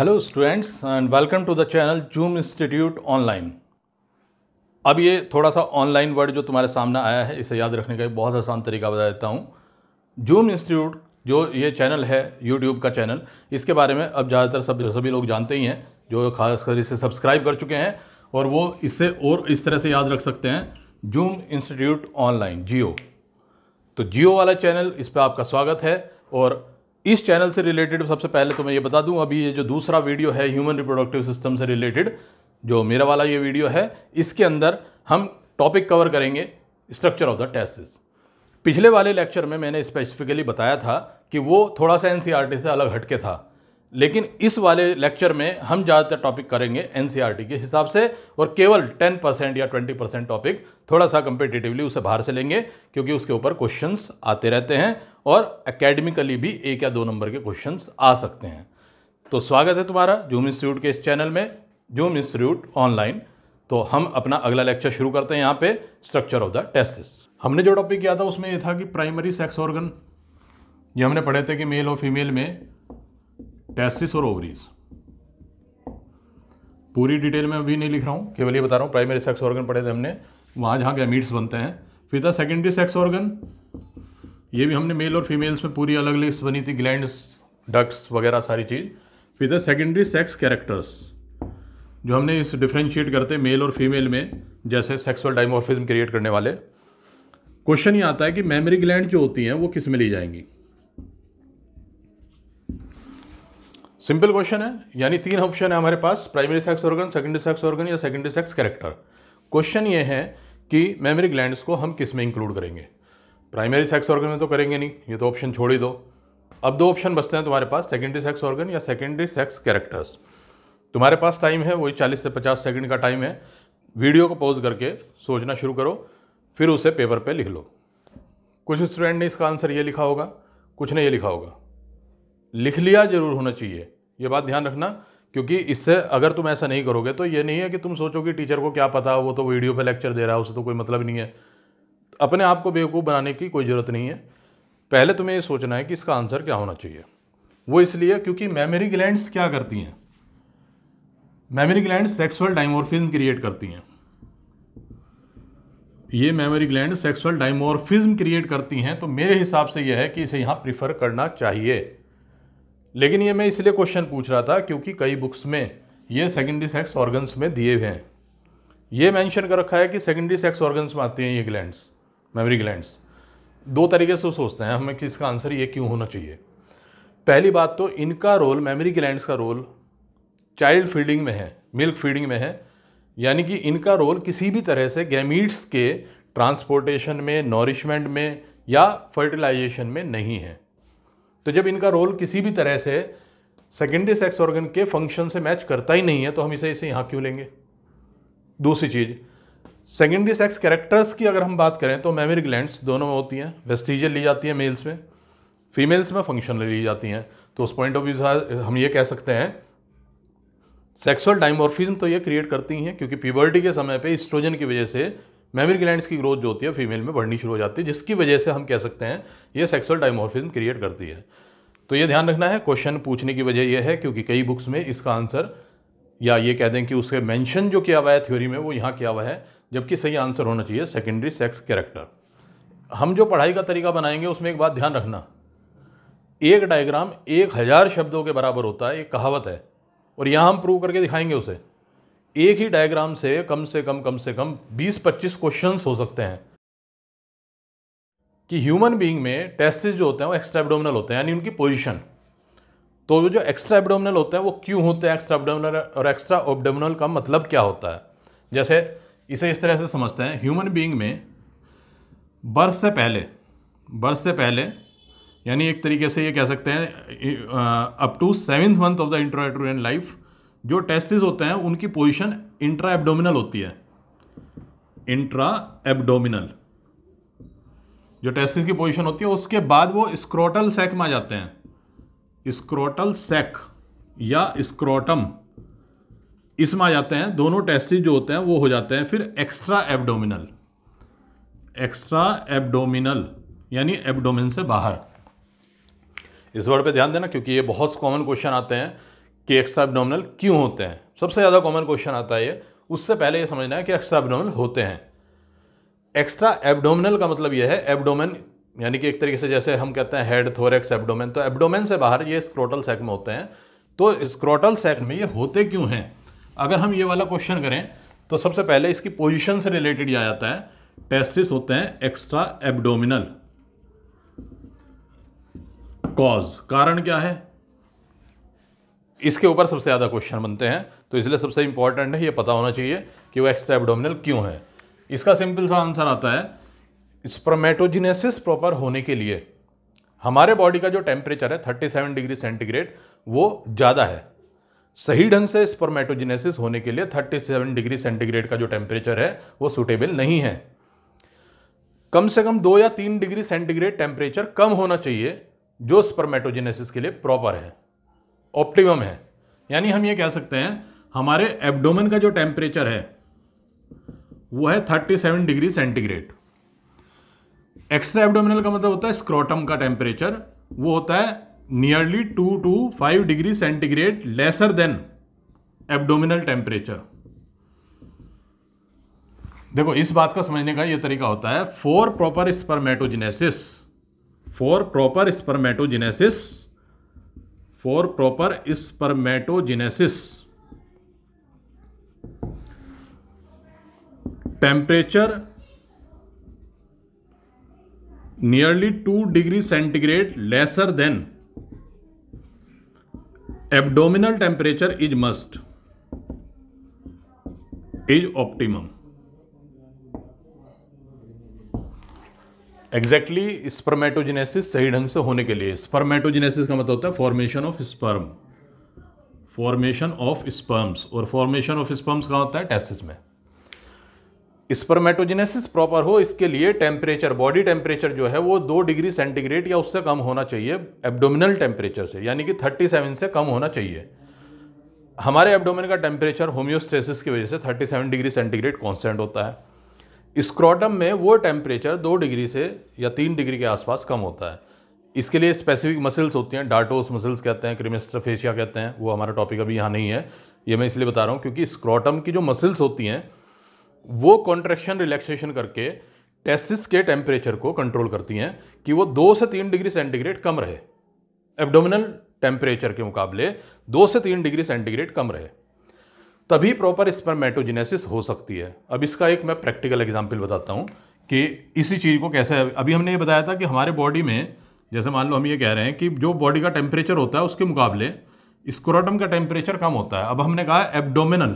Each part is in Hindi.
Hello students and welcome to the channel zoom institute online अब ये थोड़ा सा ऑनलाइन वर्ड जो तुम्हारे सामने आया है इसे याद रखने का एक बहुत आसान तरीका बता देता हूँ जूम इंस्टीट्यूट जो ये चैनल है यूट्यूब का चैनल इसके बारे में अब ज़्यादातर सब सभी लोग जानते ही हैं जो खासकर इसे सब्सक्राइब कर चुके हैं और वो इसे और इस तरह से याद रख सकते हैं जूम इंस्टीट्यूट ऑनलाइन जियो तो जियो वाला चैनल इस पर आपका स्वागत है और इस चैनल से रिलेटेड सबसे पहले तो मैं ये बता दूं अभी ये जो दूसरा वीडियो है ह्यूमन रिप्रोडक्टिव सिस्टम से रिलेटेड जो मेरा वाला ये वीडियो है इसके अंदर हम टॉपिक कवर करेंगे स्ट्रक्चर ऑफ द टेस्टिस पिछले वाले लेक्चर में मैंने स्पेसिफिकली बताया था कि वो थोड़ा सा एन e से अलग हटके था लेकिन इस वाले लेक्चर में हम ज़्यादातर टॉपिक करेंगे एन e के हिसाब से और केवल 10 परसेंट या 20 परसेंट टॉपिक थोड़ा सा कंपेटिटिवली उसे बाहर से लेंगे क्योंकि उसके ऊपर क्वेश्चंस आते रहते हैं और एकेडमिकली भी एक या दो नंबर के क्वेश्चंस आ सकते हैं तो स्वागत है तुम्हारा जूम इंस्टीट्यूट के इस चैनल में जूम इंस्टीट्यूट ऑनलाइन तो हम अपना अगला लेक्चर शुरू करते हैं यहाँ पे स्ट्रक्चर ऑफ द टेस्टिस हमने जो टॉपिक किया था उसमें ये था कि प्राइमरी सेक्स ऑर्गन ये हमने पढ़े थे कि मेल और फीमेल में टेस्टिस और ओवरीज पूरी डिटेल में अभी नहीं लिख रहा हूँ केवल ये बता रहा हूँ प्राइमरी सेक्स ऑर्गन पढ़े थे हमने वहाँ जहाँ गैमीट्स बनते हैं फिर था सेकेंडरी सेक्स ऑर्गन ये भी हमने मेल और फीमेल्स में पूरी अलग लिस्ट बनी थी ग्लैंड्स डक्ट्स वगैरह सारी चीज़ फिर था सेकेंडरी सेक्स कैरेक्टर्स जो हमने इस डिफ्रेंशिएट करते मेल और फीमेल में जैसे सेक्सुअल डाइमोफिज्म क्रिएट करने वाले क्वेश्चन ये आता है कि मेमोरी ग्लैंड जो होती हैं वो किस में ली जाएंगी सिंपल क्वेश्चन है यानी तीन ऑप्शन है हमारे पास primary sex organ secondary sex organ या सेकेंडरी सेक्स कैरेक्टर क्वेश्चन ये है कि मेमोरी ग्लैंड्स को हम किस में इंक्लूड करेंगे प्राइमरी सेक्स ऑर्गन में तो करेंगे नहीं ये तो ऑप्शन छोड़ ही दो अब दो ऑप्शन बचते हैं तुम्हारे पास सेकेंडरी सेक्स ऑर्गन या सेकेंडरी सेक्स कैरेक्टर्स तुम्हारे पास टाइम है वही चालीस से पचास सेकेंड का टाइम है वीडियो को पॉज करके सोचना शुरू करो फिर उसे पेपर पे लिख लो कुछ स्टूडेंट ने इसका आंसर ये लिखा होगा कुछ ने ये लिखा होगा लिख लिया जरूर होना चाहिए ये बात ध्यान रखना क्योंकि इससे अगर तुम ऐसा नहीं करोगे तो ये नहीं है कि तुम सोचो कि टीचर को क्या पता वो तो वीडियो पे लेक्चर दे रहा है उसे तो कोई मतलब नहीं है अपने आप को बेवकूफ़ बनाने की कोई ज़रूरत नहीं है पहले तुम्हें ये सोचना है कि इसका आंसर क्या होना चाहिए वो इसलिए क्योंकि मेमोरी ग्लैंड्स क्या करती हैं memory gland sexual dimorphism create करती हैं ये memory gland sexual dimorphism create करती हैं तो मेरे हिसाब से यह है कि इसे यहाँ प्रिफर करना चाहिए लेकिन ये मैं इसलिए क्वेश्चन पूछ रहा था क्योंकि कई बुक्स में ये सेकेंडरी सेक्स ऑर्गन्स में दिए हुए हैं ये मेंशन कर रखा है कि सेकेंडरी सेक्स ऑर्गन्स में आते हैं ये ग्लैंड्स मेमोरी ग्लैंड्स दो तरीके से सोचते हैं हमें कि इसका आंसर ये क्यों होना चाहिए पहली बात तो इनका रोल मेमोरी ग्लैंड्स का रोल चाइल्ड फीडिंग में है मिल्क फीडिंग में है यानी कि इनका रोल किसी भी तरह से गैमीट्स के ट्रांसपोर्टेशन में नॉरिशमेंट में या फर्टिलाइजेशन में नहीं है तो जब इनका रोल किसी भी तरह से सेकेंडरी सेक्स ऑर्गन के फंक्शन से मैच करता ही नहीं है तो हम इसे इसे यहाँ क्यों लेंगे दूसरी चीज़ सेकेंडरी सेक्स कैरेक्टर्स की अगर हम बात करें तो मेमरी ग्लैंड्स दोनों में होती हैं वेस्टिजियल ली जाती है मेल्स में फीमेल्स में फंक्शन ली जाती हैं तो उस पॉइंट ऑफ व्यू से हम ये कह सकते हैं सेक्सुअल डाइमोर्फिज्म तो ये क्रिएट करती हैं क्योंकि प्यूबर्टी के समय पे इस्ट्रोजन की वजह से मेमरी ग्लैंड की ग्रोथ जो होती है फीमेल में बढ़नी शुरू हो जाती है जिसकी वजह से हम कह सकते हैं ये सेक्सुअल डाइमॉर्फिज्म क्रिएट करती है तो ये ध्यान रखना है क्वेश्चन पूछने की वजह यह है क्योंकि कई बुक्स में इसका आंसर या ये कह दें कि उसके मेंशन जो किया हुआ है थ्योरी में वो यहाँ किया हुआ है जबकि सही आंसर होना चाहिए सेकेंडरी सेक्स कैरेक्टर हम जो पढ़ाई का तरीका बनाएंगे उसमें एक बात ध्यान रखना एक डायग्राम एक हज़ार शब्दों के बराबर होता है एक कहावत है और यहाँ हम प्रूव करके दिखाएंगे उसे एक ही डायग्राम से कम से कम कम से कम 20-25 क्वेश्चंस हो सकते हैं कि ह्यूमन बीइंग में टेस्टिस जो होते हैं वो एक्स्ट्रा एबडोमिनल होते हैं यानी उनकी पोजीशन तो जो एक्स्ट्रा एबडोमिनल होते हैं वो क्यों होते हैं एक्स्ट्रा एबडोमिनल और एक्स्ट्रा ओबडोमिनल का मतलब क्या होता है जैसे इसे इस तरह से समझते हैं ह्यूमन बींग में बर्थ से पहले बर्थ से पहले यानी एक तरीके से ये कह सकते हैं up to seventh month of the intrauterine life जो टेस्टिस होते हैं उनकी पोजीशन इंट्रा एब्डोमिनल होती है इंट्रा एब्डोमिनल जो टेस्टिस की पोजीशन होती है उसके बाद वो स्क्रोटल सेक में आ जाते हैं स्क्रोटल सेक या स्क्रोटम इसमें आ जाते हैं दोनों टेस्टिस जो होते हैं वो हो जाते हैं फिर एक्स्ट्रा एब्डोमिनल एक्स्ट्रा एब्डोमिनल यानी एब्डोमिन से बाहर इस वर्ड पे ध्यान देना क्योंकि ये बहुत कॉमन क्वेश्चन आते हैं कि एक्स्ट्रा एबनॉमिनल क्यों होते हैं सबसे ज़्यादा कॉमन क्वेश्चन आता है ये उससे पहले ये समझना है कि एक्स्ट्रा एबडोमिनल होते हैं एक्स्ट्रा एबडोमिनल का मतलब ये है एबडोमेन यानी कि एक तरीके से जैसे हम कहते हैं हेड थोरेक्स एबडोमेन तो एबडोमेन से बाहर ये स्क्रोटल सेक में होते हैं तो स्क्रोटल सेक में ये होते क्यों हैं अगर हम ये वाला क्वेश्चन करें तो सबसे पहले इसकी पोजिशन से रिलेटेड आ जाता है टेस्टिस होते हैं एक्स्ट्रा एबडोमिनल कॉज कारण क्या है इसके ऊपर सबसे ज़्यादा क्वेश्चन बनते हैं तो इसलिए सबसे इंपॉर्टेंट है ये पता होना चाहिए कि वो एक्स्ट्रा एबडोमिनल क्यों है इसका सिंपल सा आंसर आता है स्प्रमेटोजिनेसिस प्रॉपर होने के लिए हमारे बॉडी का जो टेम्परेचर है 37 डिग्री सेंटीग्रेड वो ज़्यादा है सही ढंग से स्पर्मेटोजिनेसिस होने के लिए 37 डिग्री सेंटीग्रेड का जो टेम्परेचर है वो सुटेबल नहीं है कम से कम दो या तीन डिग्री सेंटीग्रेड टेम्परेचर कम होना चाहिए जो स्पर्मेटोजिनेसिस के लिए प्रॉपर है ऑप्टिमम है यानी हम ये कह सकते हैं हमारे एब्डोमेन का जो टेम्परेचर है वो है 37 डिग्री सेंटीग्रेड एक्स्ट्रा एब्डोमिनल का मतलब होता है स्क्रोटम का टेम्परेचर वो होता है nearly two two five degree centigrade lesser than abdominal temperature देखो इस बात का समझने का ये तरीका होता है for proper spermatogenesis for proper spermatogenesis for proper spermatogenesis. Temperature nearly 2 degrees centigrade lesser than abdominal temperature is optimum. Exactly exactly, spermatogenesis सही ढंग से होने के लिए स्पर्मेटोजेनेसिस का मतलब होता है formation of sperm formation of sperms और फॉर्मेशन ऑफ स्पर्म्स कहाँ होता है टेस्टिस में स्पर्मेटोजेनेसिस प्रॉपर हो इसके लिए टेम्परेचर बॉडी टेम्परेचर जो है वो दो डिग्री सेंटीग्रेड या उससे कम होना चाहिए एब्डोमिनल टेम्परेचर से यानी कि 37 से कम होना चाहिए हमारे एब्डोमिन का टेम्परेचर होम्योस्थेसिस की वजह से 37 डिग्री सेंटीग्रेड कॉन्स्टेंट होता है स्क्रॉटम में वो टेम्परेचर दो डिग्री से या तीन डिग्री के आसपास कम होता है इसके लिए स्पेसिफिक मसल्स होती हैं डार्टोस मसल्स कहते हैं क्रिमिस्ट्रफेशिया कहते हैं वो हमारा टॉपिक अभी यहाँ नहीं है ये मैं इसलिए बता रहा हूँ क्योंकि स्क्रॉटम की जो मसल्स होती हैं वो कॉन्ट्रेक्शन रिलैक्सेशन करके टेस्टिस के टेम्परेचर को कंट्रोल करती हैं कि वो दो से तीन डिग्री सेंटीग्रेड कम रहे एबडोमिनल टेम्परेचर के मुकाबले दो से तीन डिग्री सेंटीग्रेड कम रहे तभी प्रॉपर स्पर्मेटोजेनेसिस हो सकती है अब इसका एक मैं प्रैक्टिकल एग्जाम्पल बताता हूँ कि इसी चीज़ को कैसे अभी हमने ये बताया था कि हमारे बॉडी में जैसे मान लो हम ये कह रहे हैं कि जो बॉडी का टेम्परेचर होता है उसके मुकाबले स्क्रोटम का टेम्परेचर कम होता है अब हमने कहा एब्डोमिनल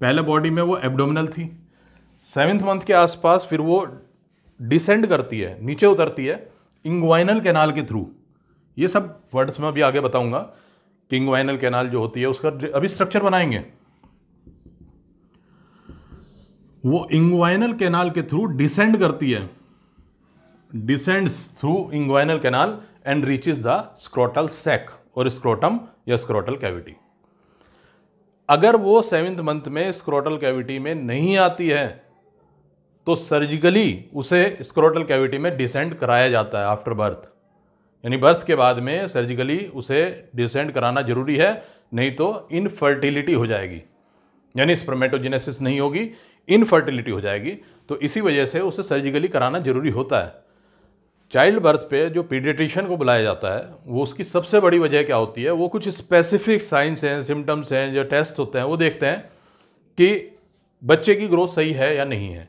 पहले बॉडी में वो एब्डोमिनल थी सेवन्थ मंथ के आसपास फिर वो डिसेंड करती है नीचे उतरती है इंग्वाइनल कैनाल के थ्रू ये सब वर्ड्स में अभी आगे बताऊंगा कि इंग्वाइनल कैनाल जो होती है उसका अभी स्ट्रक्चर बनाएंगे वो इंग्वाइनल कैनाल के थ्रू डिसेंड करती है descends through inguinal canal and reaches the scrotal sac और स्क्रोटम या स्क्रोटल कैविटी अगर वो सेवेंथ मंथ में स्क्रोटल कैविटी में नहीं आती है तो सर्जिकली उसे स्क्रोटल कैविटी में डिसेंड कराया जाता है आफ्टर बर्थ यानी बर्थ के बाद में सर्जिकली उसे डिसेंड कराना जरूरी है नहीं तो इनफर्टिलिटी हो जाएगी यानी स्पर्मेटोजेनेसिस नहीं होगी इनफर्टिलिटी हो जाएगी तो इसी वजह से उसे सर्जिकली कराना ज़रूरी होता है चाइल्ड बर्थ पे जो पीडियट्रिशियन को बुलाया जाता है वो उसकी सबसे बड़ी वजह क्या होती है वो कुछ स्पेसिफिक साइंस हैं सिम्टम्स हैं जो टेस्ट होते हैं वो देखते हैं कि बच्चे की ग्रोथ सही है या नहीं है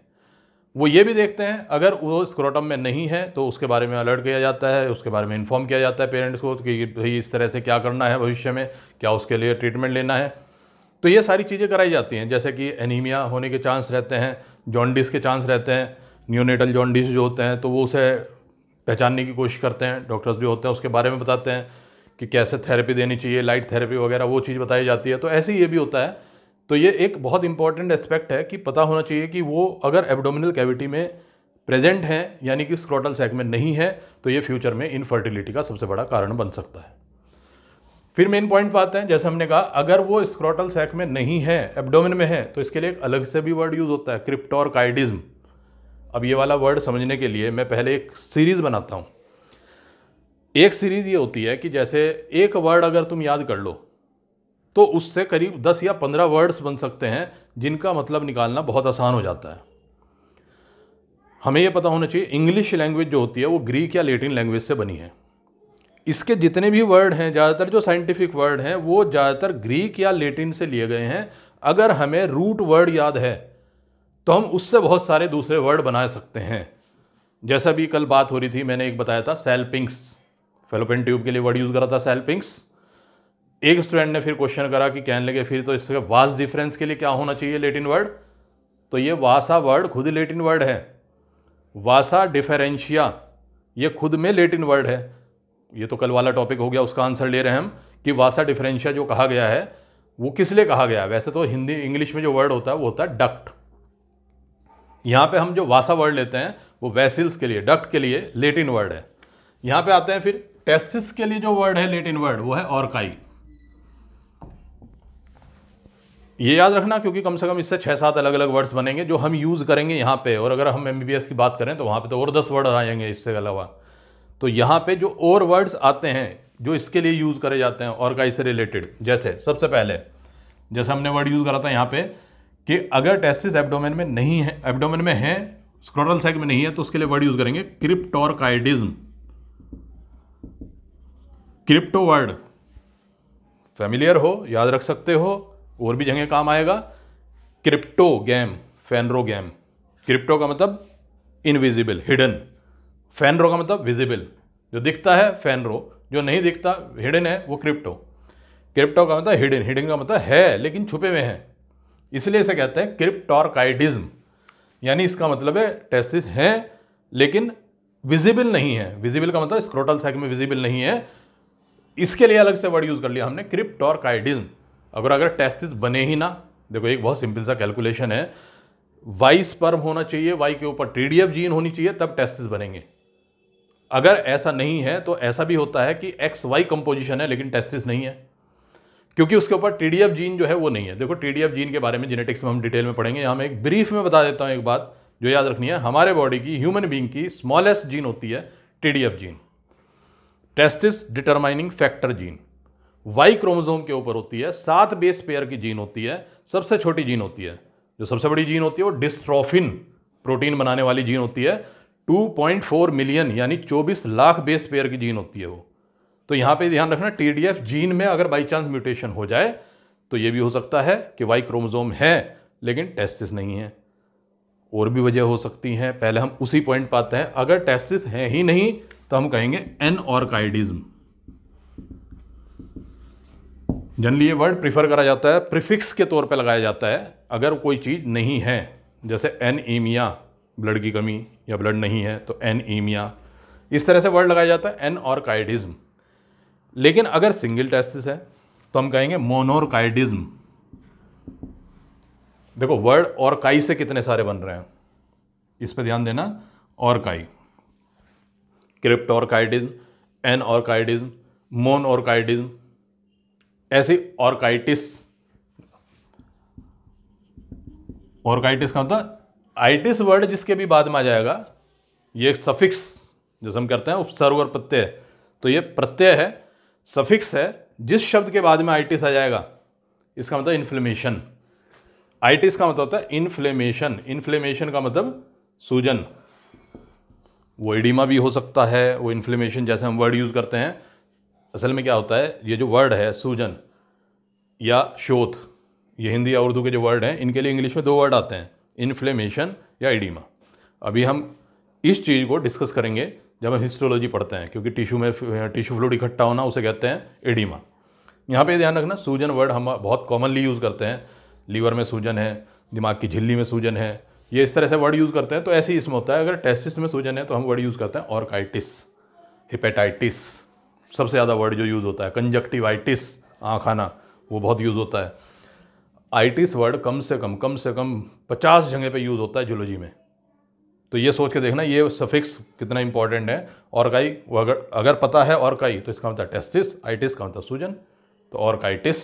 वो ये भी देखते हैं अगर वो स्क्रोटम में नहीं है तो उसके बारे में अलर्ट किया जाता है उसके बारे में इन्फॉर्म किया जाता है पेरेंट्स को कि भाई इस तरह से क्या करना है भविष्य में क्या उसके लिए ट्रीटमेंट लेना है तो ये सारी चीज़ें कराई जाती हैं जैसे कि एनीमिया होने के चांस रहते हैं जॉन्डिस के चांस रहते हैं न्यूनेटल जॉन्डिस जो होते हैं तो वो उसे पहचानने की कोशिश करते हैं डॉक्टर्स जो होते हैं उसके बारे में बताते हैं कि कैसे थेरेपी देनी चाहिए लाइट थेरेपी वगैरह वो चीज़ बताई जाती है तो ऐसे ही ये भी होता है तो ये एक बहुत इंपॉर्टेंट एस्पेक्ट है कि पता होना चाहिए कि वो अगर एबडोमिनल कैविटी में प्रेजेंट हैं यानी कि स्क्रोटल सेगमेंट में नहीं है तो ये फ्यूचर में इनफर्टिलिटी का सबसे बड़ा कारण बन सकता है फिर मेन पॉइंट पर आते हैं जैसे हमने कहा अगर वो स्क्रोटल सैक में नहीं है एबडोमिन में है तो इसके लिए एक अलग से भी वर्ड यूज़ होता है क्रिप्टोरकाइडिज्म अब ये वाला वर्ड समझने के लिए मैं पहले एक सीरीज़ बनाता हूँ एक सीरीज़ ये होती है कि जैसे एक वर्ड अगर तुम याद कर लो तो उससे करीब दस या पंद्रह वर्ड्स बन सकते हैं जिनका मतलब निकालना बहुत आसान हो जाता है हमें यह पता होना चाहिए इंग्लिश लैंग्वेज जो होती है वो ग्रीक या लेटिन लैंग्वेज से बनी है इसके जितने भी वर्ड हैं ज़्यादातर जो साइंटिफिक वर्ड हैं वो ज़्यादातर ग्रीक या लेटिन से लिए गए हैं अगर हमें रूट वर्ड याद है तो हम उससे बहुत सारे दूसरे वर्ड बना सकते हैं जैसा भी कल बात हो रही थी मैंने एक बताया था सेल्पिंग्स फेलोपिन ट्यूब के लिए वर्ड यूज़ करा था सेल्पिंग्स एक स्टूडेंट ने फिर क्वेश्चन करा कि कहने लगे फिर तो इसके वास डिफरेंस के लिए क्या होना चाहिए लेटिन वर्ड तो ये वासा वर्ड खुद लेटिन वर्ड है वासा डिफरेंशिया ये खुद में लेटिन वर्ड है ये तो कल वाला टॉपिक हो गया उसका आंसर ले रहे हैं हम कि वासा डिफरेंशिया जो कहा गया है वो किस लिए कहा गया है वैसे तो हिंदी इंग्लिश में जो वर्ड होता है वो होता है डक्ट यहाँ पे हम जो वासा वर्ड लेते हैं वो वैसिल्स के लिए डक्ट के लिए लेटिन वर्ड है यहाँ पे आते हैं फिर टेस्टिस के लिए जो वर्ड है लेटिन वर्ड वो है ऑर्काई ये याद रखना क्योंकि कम से कम इससे छः सात अलग अलग वर्ड्स बनेंगे जो हम यूज़ करेंगे यहाँ पे और अगर हम एम की बात करें तो वहाँ पे तो और दस वर्ड आ जाएंगे इससे अलावा तो यहाँ पे जो और वर्ड्स आते हैं जो इसके लिए यूज़ करे जाते हैं और ऑर्गाई से रिलेटेड जैसे सबसे पहले जैसे हमने वर्ड यूज़ करा था यहाँ पे कि अगर टेस्टिस एब्डोमेन में नहीं है एब्डोमेन में है स्क्रोटल सेग में नहीं है तो उसके लिए वर्ड यूज़ करेंगे क्रिप्टोरकाइडिज्म क्रिप्टो वर्ड फेमिलियर हो याद रख सकते हो और भी जगह काम आएगा cryptogam phanerogam crypto का मतलब इनविजिबल हिडन फैन रो का मतलब विजिबल जो दिखता है फैन रो जो नहीं दिखता हिडन है वो क्रिप्टो क्रिप्टो का मतलब हिडन हिडन का मतलब है लेकिन छुपे हुए हैं इसलिए इसे कहते हैं क्रिप्टॉरकाइडिज्म यानी इसका मतलब है टेस्टिस हैं लेकिन विजिबल नहीं है विजिबल का मतलब स्क्रोटल सैक में विजिबल नहीं है इसके लिए अलग से वर्ड यूज़ कर लिया हमने क्रिप्टॉरकाइडिज्म अगर अगर टेस्टिस बने ही ना देखो एक बहुत सिंपल सा कैलकुलेशन है वाई स्पर्म होना चाहिए वाई के ऊपर टी डी एफ जीन होनी चाहिए तब टेस्टिस बनेंगे अगर ऐसा नहीं है तो ऐसा भी होता है कि एक्स वाई कंपोजिशन है लेकिन टेस्टिस नहीं है क्योंकि उसके ऊपर टी जीन जो है वो नहीं है देखो टी जीन के बारे में जेनेटिक्स में हम डिटेल में पढ़ेंगे यहाँ मैं एक ब्रीफ में बता देता हूँ एक बात जो याद रखनी है हमारे बॉडी की ह्यूमन बींग की स्मॉलेस्ट जीन होती है T gene testis determining factor gene Y chromosome के ऊपर होती है सात बेस पेयर की जीन होती है सबसे छोटी जीन होती है जो सबसे बड़ी जीन होती है वो डिस्ट्रोफिन प्रोटीन बनाने वाली जीन होती है 2.4 मिलियन यानी 24 लाख बेस पेयर की जीन होती है वो तो यहाँ पे ध्यान रखना टी जीन में अगर बाई चांस म्यूटेशन हो जाए तो ये भी हो सकता है कि वाई क्रोमोजोम है लेकिन टेस्टिस नहीं है और भी वजह हो सकती हैं पहले हम उसी पॉइंट पाते हैं अगर टेस्टिस है ही नहीं तो हम कहेंगे एन ऑर्काइडिज्म जनरली ये वर्ड प्रिफर करा जाता है प्रिफिक्स के तौर पे लगाया जाता है अगर कोई चीज़ नहीं है जैसे एनीमिया ब्लड की कमी या ब्लड नहीं है तो एन ईमिया इस तरह से वर्ड लगाया जाता है एन ऑर्काइडिज्म लेकिन अगर सिंगल टेस्टिस है तो हम कहेंगे मोनोरकाइडिज्म देखो वर्ड और काई से कितने सारे बन रहे हैं इस पर ध्यान देना और काई क्रिप्ट ऑर्काइडिज्म एन ऑर्काइडिज्म मोन ऑर्काइडिज्म ऐसी ऑर्काइटिस ऑर्काइटिस का होता मतलब आइटिस वर्ड जिसके भी बाद में आ जाएगा ये सफिक्स जैसे हम करते हैं उपसर्ग और प्रत्यय तो ये प्रत्यय है सफिक्स है जिस शब्द के बाद में आइटिस आ जाएगा इसका मतलब इन्फ्लेमेशन आइटिस का मतलब होता है इन्फ्लेमेशन इन्फ्लेमेशन का मतलब सूजन वो एडिमा भी हो सकता है वो इन्फ्लेमेशन जैसे हम वर्ड यूज़ करते हैं असल में क्या होता है ये जो वर्ड है सूजन या शोथ ये हिंदी या उर्दू के जो वर्ड हैं इनके लिए इंग्लिश में दो वर्ड आते हैं इन्फ्लेमेशन या एडिमा अभी हम इस चीज़ को डिस्कस करेंगे जब हम हिस्टोलॉजी पढ़ते हैं क्योंकि टिश्यू में टिश्यू फ्लूड इकट्ठा होना उसे कहते हैं एडिमा यहाँ पे ध्यान रखना सूजन वर्ड हम बहुत कॉमनली यूज़ करते हैं लीवर में सूजन है दिमाग की झिल्ली में सूजन है ये इस तरह से वर्ड यूज़ करते हैं तो ऐसे ही इसमें होता है अगर टेस्टिस में सूजन है तो हम वर्ड यूज़ करते हैं ऑर्काइटिस हिपेटाइटिस सबसे ज़्यादा वर्ड जो यूज़ होता है कंजक्टिवाइटिस आँख आना वो बहुत यूज़ होता है आई वर्ड कम से कम कम से कम पचास जगह पे यूज़ होता है जूलॉजी में तो ये सोच के देखना ये सफिक्स कितना इंपॉर्टेंट है ऑर्गाई अगर अगर पता है और काई तो इसका मतलब टेस्टिस आइटिस का मतलब सूजन तो ऑर्काइटिस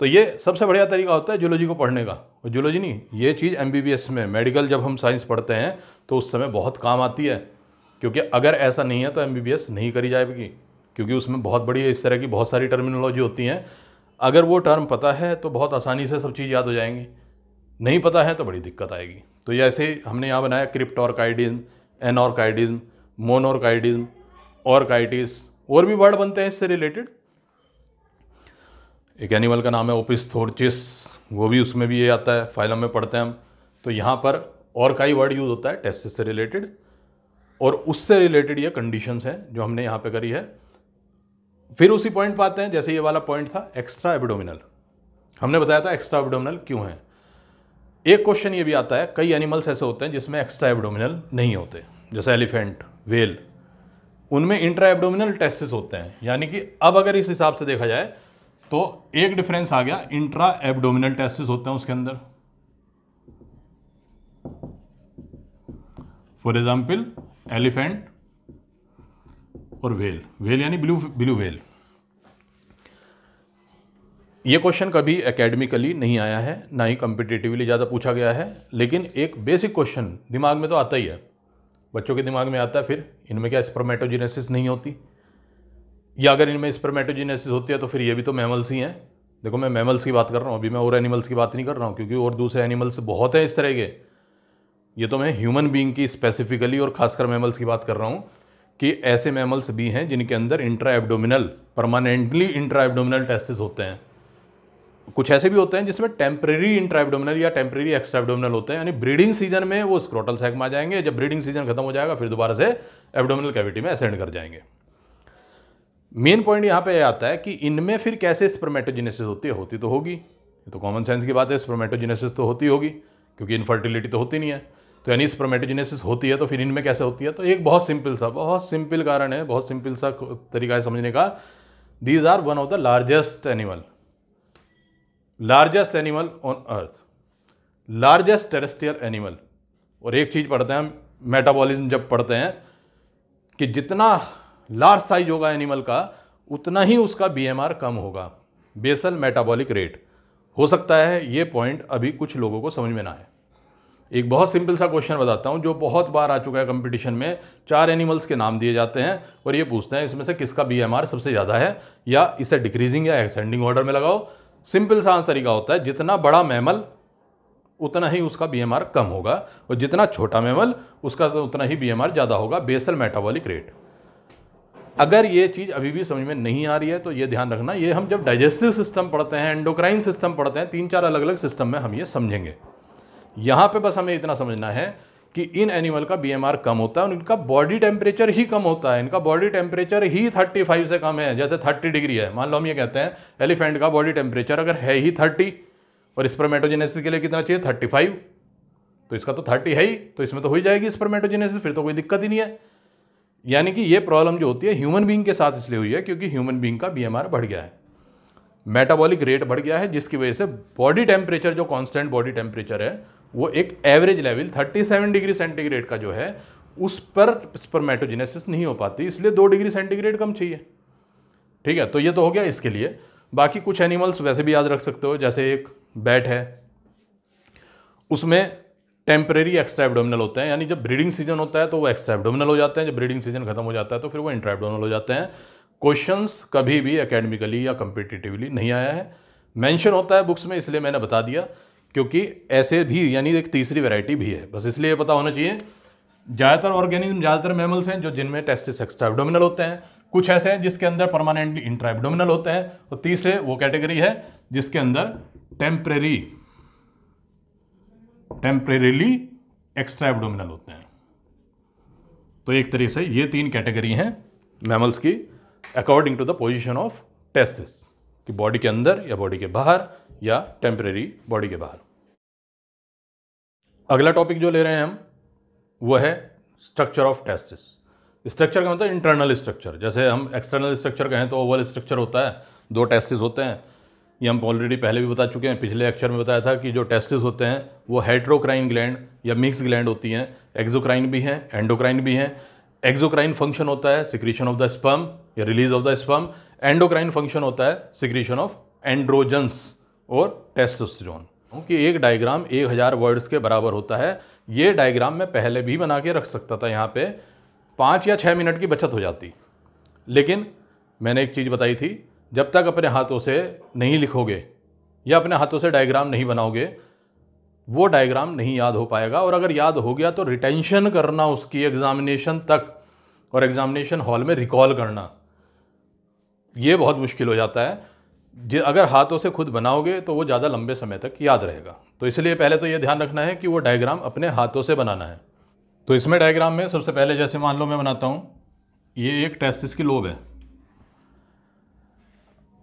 तो ये सबसे बढ़िया तरीका होता है जूलॉजी को पढ़ने का और जूलॉजी नहीं ये चीज़ एम में मेडिकल जब हम साइंस पढ़ते हैं तो उस समय बहुत काम आती है क्योंकि अगर ऐसा नहीं है तो एम नहीं करी जाएगी क्योंकि उसमें बहुत बड़ी इस तरह की बहुत सारी टर्मिनोलॉजी होती हैं अगर वो टर्म पता है तो बहुत आसानी से सब चीज़ याद हो जाएंगी नहीं पता है तो बड़ी दिक्कत आएगी तो जैसे हमने यहाँ बनाया क्रिप्टॉर्काइडिज्म एनऑर्काइडिज्म मोनोर्काइडिज्म ऑर्काइटिस और भी वर्ड बनते हैं इससे रिलेटेड एक एनिमल का नाम है ओपिस थोरचिस वो भी उसमें भी ये आता है फाइलम में पढ़ते हैं हम तो यहाँ पर और का ही वर्ड यूज़ होता है टेस्ट से रिलेटेड और उससे रिलेटेड ये कंडीशंस हैं जो हमने यहाँ पे करी है फिर उसी पॉइंट पर आते हैं जैसे ये वाला पॉइंट था एक्स्ट्रा एबडोमिनल हमने बताया था एक्स्ट्रा एबडोमिनल क्यों है एक क्वेश्चन ये भी आता है कई एनिमल्स ऐसे होते हैं जिसमें एक्स्ट्रा एबडोमिनल नहीं होते जैसे एलिफेंट वेल उनमें इंट्रा एबडोमिनल टेस्टिस होते हैं यानी कि अब अगर इस हिसाब से देखा जाए तो एक डिफरेंस आ गया इंट्रा एबडोमिनल टेस्टिस होते हैं उसके अंदर फॉर एग्जाम्पल एलिफेंट और व्हेल वेल यानी ब्लू ब्लू वेल ये क्वेश्चन कभी एकेडमिकली नहीं आया है ना ही कम्पिटेटिवली ज़्यादा पूछा गया है लेकिन एक बेसिक क्वेश्चन दिमाग में तो आता ही है बच्चों के दिमाग में आता है फिर इनमें क्या स्पर्मेटोजिनेसिस नहीं होती या अगर इनमें स्पर्मेटोजिनेसिस होती है तो फिर ये भी तो मैमल्स ही हैं देखो मैं मैमल्स की बात कर रहा हूँ अभी मैं और एनिमल्स की बात नहीं कर रहा हूँ क्योंकि और दूसरे एनिमल्स बहुत हैं इस तरह के ये तो मैं ह्यूमन बींग की स्पेसिफिकली और खासकर मैमल्स की बात कर रहा हूँ कि ऐसे मैमल्स भी हैं जिनके अंदर intra abdominal permanently intra abdominal testis होते हैं कुछ ऐसे भी होते हैं जिसमें टेम्प्रेरी इंट्रा एबडोमिनल या टेम्प्रेरी एक्स्ट्रा एबडोमिनल होते हैं यानी ब्रीडिंग सीजन में वो स्क्रोटल सैक में आ जाएंगे जब ब्रीडिंग सीजन खत्म हो जाएगा फिर दोबारा से एबडोमिनल कैविटी में असेंड कर जाएंगे मेन पॉइंट यहाँ पे यह आता है कि इनमें फिर कैसे स्पर्मेटोजेनेसिस होती है होती तो होगी ये तो कॉमन सेंस की बात है स्पर्मेटोजेनेसिस तो होती होगी क्योंकि इनफर्टिलिटी तो होती नहीं है तो यानी स्पर्मेटोजेनेसिस होती है तो फिर इनमें कैसे होती है तो एक बहुत सिंपल सा बहुत सिंपल कारण है बहुत सिंपल सा तरीका है समझने का these are one of the largest animal largest animal on earth largest terrestrial animal और एक चीज़ पढ़ते हैं मेटाबॉलिज्म जब पढ़ते हैं कि जितना लार्ज साइज होगा एनिमल का उतना ही उसका बीएमआर कम होगा बेसल मेटाबॉलिक रेट हो सकता है ये पॉइंट अभी कुछ लोगों को समझ में ना आए एक बहुत सिंपल सा क्वेश्चन बताता हूँ जो बहुत बार आ चुका है कंपटीशन में चार एनिमल्स के नाम दिए जाते हैं और ये पूछते हैं इसमें से किसका बी सबसे ज़्यादा है या इसे डिक्रीजिंग या एक्सेंडिंग ऑर्डर में लगाओ सिंपल सा तरीका होता है जितना बड़ा मैमल उतना ही उसका बी कम होगा और जितना छोटा मैमल उसका तो उतना ही बी ज़्यादा होगा बेसल मेटाबॉलिक रेट अगर ये चीज़ अभी भी समझ में नहीं आ रही है तो ये ध्यान रखना ये हम जब डाइजेस्टिव सिस्टम पढ़ते हैं एंडोक्राइन सिस्टम पढ़ते हैं तीन चार अलग अलग सिस्टम में हम ये समझेंगे यहाँ पे बस हमें इतना समझना है कि इन एनिमल का बीएमआर कम होता है और इनका बॉडी टेम्परेचर ही कम होता है इनका बॉडी टेम्परेचर ही 35 से कम है जैसे 30 डिग्री है मान लो हम ये कहते हैं एलिफेंट का बॉडी टेम्परेचर अगर है ही 30 और स्पर्मेटोजेनेसिस के लिए कितना चाहिए 35 तो इसका तो 30 है ही तो इसमें तो हो ही जाएगी स्पर्मेटोजेनेसिस फिर तो कोई दिक्कत ही नहीं है यानी कि ये प्रॉब्लम जो होती है ह्यूमन बींग के साथ इसलिए हुई है क्योंकि ह्यूमन बींग का बी बढ़ गया है मेटाबॉलिक रेट बढ़ गया है जिसकी वजह से बॉडी टेम्परेचर जो कॉन्स्टेंट बॉडी टेम्परेचर है वो एक एवरेज लेवल 37 डिग्री सेंटीग्रेड का जो है उस पर स्पर्मेटोजेनेसिस नहीं हो पाती इसलिए दो डिग्री सेंटीग्रेड कम चाहिए ठीक है तो ये तो हो गया इसके लिए बाकी कुछ एनिमल्स वैसे भी याद रख सकते हो जैसे एक बैट है उसमें टेम्परेरी एक्स्ट्रा एबडोमिनल होते हैं यानी जब ब्रीडिंग सीजन होता है तो वो एक्स्ट्रा एबडोमिनल हो जाते हैं जब ब्रीडिंग सीजन खत्म हो जाता है तो फिर वो इंट्रा एबडोमिनल हो जाते हैं क्वेश्चंस कभी भी एकेडमिकली या कम्पिटिटिवली नहीं आया है मेंशन होता है बुक्स में इसलिए मैंने बता दिया क्योंकि ऐसे भी यानी एक तीसरी वैरायटी भी है बस इसलिए पता होना चाहिए ज़्यादातर ऑर्गेनिज्म ज़्यादातर मेमल्स हैं जो जिनमें टेस्टिस एबडोमिनल होते हैं कुछ ऐसे हैं जिसके अंदर परमानेंटली एबडोमिनल होते हैं और तीसरे वो कैटेगरी है जिसके अंदर टेम्परेरी टेम्परेरीली एक्स्ट्रा एबडोमिनल होते हैं तो एक तरीके से ये तीन कैटेगरी हैं मैमल्स की according to the position of testis कि बॉडी के अंदर या बॉडी के बाहर या टेम्परेरी बॉडी के बाहर अगला टॉपिक जो ले रहे हैं हम वो है स्ट्रक्चर ऑफ टेस्टिस स्ट्रक्चर का मतलब इंटरनल स्ट्रक्चर जैसे हम एक्सटर्नल स्ट्रक्चर कहें तो ओवल स्ट्रक्चर होता है दो टेस्टिस होते हैं ये हम ऑलरेडी पहले भी बता चुके हैं पिछले लेक्चर में बताया था कि जो टेस्टिस होते हैं वो हेट्रोक्राइन ग्लैंड या मिक्स ग्लैंड होती हैं एक्जोक्राइन भी हैं एंडोक्राइन भी हैं एक्जोक्राइन फंक्शन होता है सिक्रीशन ऑफ द स्पर्म या release of the sperm endocrine function होता है सिक्रीशन ऑफ एंड्रोजन्स और टेस्टोस्टेरोन क्योंकि एक डायग्राम एक हज़ार वर्ड्स के बराबर होता है ये डायग्राम मैं पहले भी बना के रख सकता था यहाँ पे पाँच या छः मिनट की बचत हो जाती लेकिन मैंने एक चीज़ बताई थी जब तक अपने हाथों से नहीं लिखोगे या अपने हाथों से डायग्राम नहीं बनाओगे वो डायग्राम नहीं याद हो पाएगा और अगर याद हो गया तो रिटेंशन करना उसकी एग्ज़ामिनेशन तक और एग्ज़ामिनेशन हॉल में रिकॉल करना ये बहुत मुश्किल हो जाता है अगर हाथों से खुद बनाओगे तो वो ज़्यादा लंबे समय तक याद रहेगा तो इसलिए पहले तो ये ध्यान रखना है कि वो डायग्राम अपने हाथों से बनाना है तो इसमें डायग्राम में सबसे पहले जैसे मान लो मैं बनाता हूँ ये एक टेस्टिस की लोब है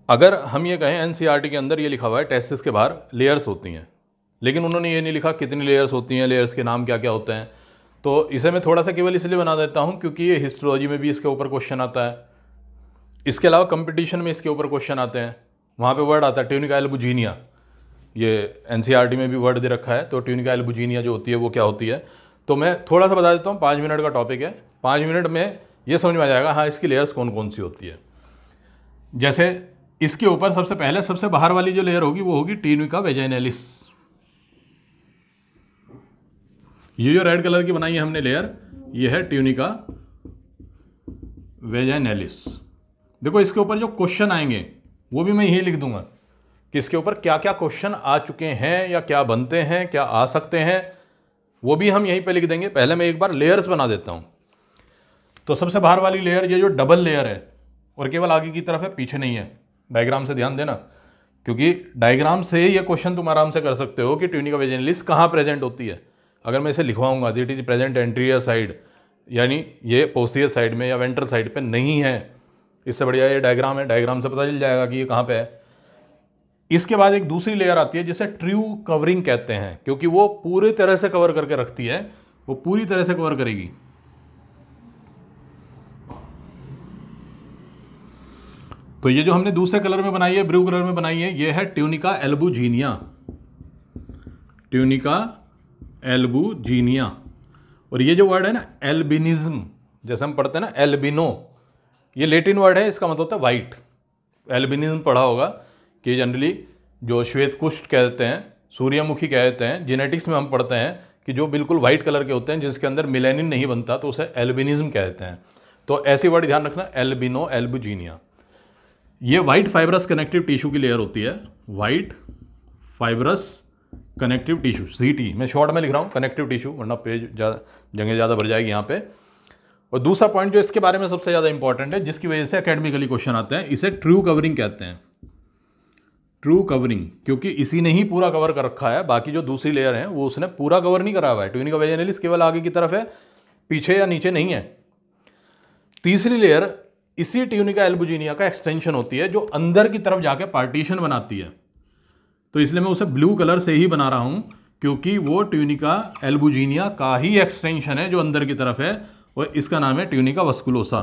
अगर हम ये कहें एन e के अंदर ये लिखा हुआ है टेस्टिस के बाहर लेयर्स होती हैं लेकिन उन्होंने ये नहीं लिखा कितनी लेयर्स होती हैं लेयर्स के नाम क्या क्या होते हैं तो इसे मैं थोड़ा सा केवल इसलिए बना देता हूँ क्योंकि ये हिस्ट्रोलॉजी में भी इसके ऊपर क्वेश्चन आता है इसके अलावा कंपटीशन में इसके ऊपर क्वेश्चन आते हैं वहाँ पे वर्ड आता है ट्यूनिका एल्बुजीनिया ये एन e में भी वर्ड दे रखा है तो ट्यूनिका एल्बुजीनिया जो होती है वो क्या होती है तो मैं थोड़ा सा बता देता हूँ पाँच मिनट का टॉपिक है पाँच मिनट में ये समझ में आ जाएगा हाँ इसकी लेयर्स कौन कौन सी होती है जैसे इसके ऊपर सबसे पहले सबसे बाहर वाली जो लेयर होगी वो होगी ट्यूनिका वेजेनेलिस ये जो रेड कलर की बनाई है हमने लेयर ये है ट्यूनिका वेजेनेलिस देखो इसके ऊपर जो क्वेश्चन आएंगे वो भी मैं यही लिख दूंगा कि इसके ऊपर क्या क्या क्वेश्चन आ चुके हैं या क्या बनते हैं क्या आ सकते हैं वो भी हम यहीं पे लिख देंगे पहले मैं एक बार लेयर्स बना देता हूँ तो सबसे बाहर वाली लेयर ये जो डबल लेयर है और केवल आगे की तरफ है पीछे नहीं है डायग्राम से ध्यान देना क्योंकि डायग्राम से ये क्वेश्चन तुम आराम से कर सकते हो कि ट्यूनिका वेजेनलिस कहाँ प्रेजेंट होती है अगर मैं इसे लिखवाऊंगा that is present anterior side यानी ये पोसियर साइड में या वेंट्रल साइड पर नहीं है इससे बढ़िया ये डायग्राम है डायग्राम से पता चल जाएगा कि ये कहाँ पे है इसके बाद एक दूसरी लेयर आती है जिसे ट्रू कवरिंग कहते हैं क्योंकि वो पूरी तरह से कवर करके रखती है वो पूरी तरह से कवर करेगी तो ये जो हमने दूसरे कलर में बनाई है ब्लू कलर में बनाई है ये है ट्यूनिका एल्बुजीनिया ट्यूनिका एल्बुजीनिया और ये जो वर्ड है ना एल्बिनिज्म जैसे हम पढ़ते हैं ना एल्बिनो ये लेटिन वर्ड है इसका मतलब होता है वाइट एल्बिनिज्म पढ़ा होगा कि जनरली जो श्वेत कुष्ठ कहते हैं सूर्यमुखी कहते हैं जेनेटिक्स में हम पढ़ते हैं कि जो बिल्कुल वाइट कलर के होते हैं जिसके अंदर मिलेनिन नहीं बनता तो उसे एल्बिनिज्म कहते हैं तो ऐसी वर्ड ध्यान रखना एल्बिनो एल्बुजीनिया ये वाइट फाइबरस कनेक्टिव टिश्यू की लेयर होती है वाइट फाइबरस कनेक्टिव टिश्यू सी मैं शॉर्ट में लिख रहा हूँ कनेक्टिव टिश्यू वरना पेज ज्यादा जगह ज़्यादा भर जाएगी यहाँ पर और दूसरा पॉइंट जो इसके बारे में सबसे ज़्यादा इंपॉर्टेंट है जिसकी वजह से अकेडमिकली क्वेश्चन आते हैं इसे ट्रू कवरिंग कहते हैं ट्रू कवरिंग क्योंकि इसी ने ही पूरा कवर कर रखा है बाकी जो दूसरी लेयर है वो उसने पूरा कवर नहीं करा हुआ है ट्यूनिक वेजेनलिस केवल आगे की तरफ है पीछे या नीचे नहीं है तीसरी लेयर इसी ट्यूनिका एल्बुजीनिया का एक्सटेंशन होती है जो अंदर की तरफ जाके पार्टीशन बनाती है तो इसलिए मैं उसे ब्लू कलर से ही बना रहा हूँ क्योंकि वो ट्यूनिका एल्बुजीनिया का ही एक्सटेंशन है जो अंदर की तरफ है और इसका नाम है ट्यूनिका वस्कुलोसा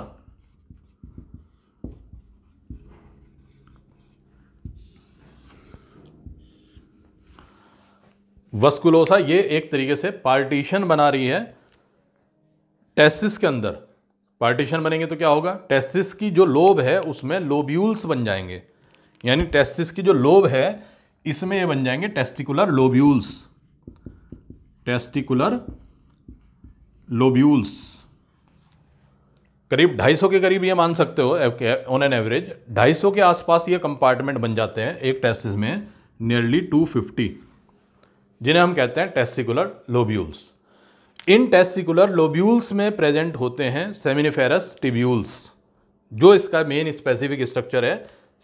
वस्कुलोसा ये एक तरीके से पार्टीशन बना रही है टेस्टिस के अंदर पार्टीशन बनेंगे तो क्या होगा टेस्टिस की जो लोब है उसमें लोब्यूल्स बन जाएंगे यानी टेस्टिस की जो लोब है इसमें ये बन जाएंगे टेस्टिकुलर लोब्यूल्स टेस्टिकुलर लोब्यूल्स करीब 250 के करीब ये मान सकते हो ऑन एन एवरेज 250 के आसपास ये कंपार्टमेंट बन जाते हैं एक टेस्टिस में नियरली 250 जिन्हें हम कहते हैं टेस्टिकुलर लोब्यूल्स इन टेस्टिकुलर लोब्यूल्स में प्रेजेंट होते हैं सेमिनिफेरस टिब्यूल्स जो इसका मेन स्पेसिफिक स्ट्रक्चर है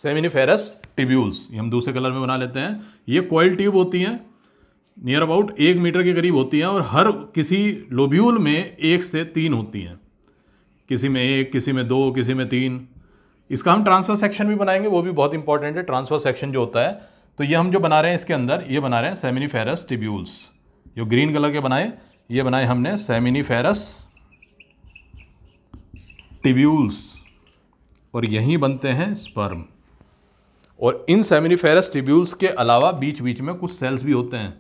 सेमिनिफेरस टिब्यूल्स हम दूसरे कलर में बना लेते हैं ये कोयल ट्यूब होती हैं नियर अबाउट एक मीटर के करीब होती हैं और हर किसी लोब्यूल में एक से तीन होती हैं किसी में एक किसी में दो किसी में तीन इसका हम ट्रांसफर सेक्शन भी बनाएंगे वो भी बहुत इंपॉर्टेंट है ट्रांसफर सेक्शन जो होता है तो ये हम जो बना रहे हैं इसके अंदर ये बना रहे हैं सेमिनी फेरस टिब्यूल्स जो ग्रीन कलर के बनाए ये बनाए हमने सेमिनी फेरस टिब्यूल्स और यहीं बनते हैं स्पर्म और इन सेमिनी फेरस टिब्यूल्स के अलावा बीच बीच में कुछ सेल्स भी होते हैं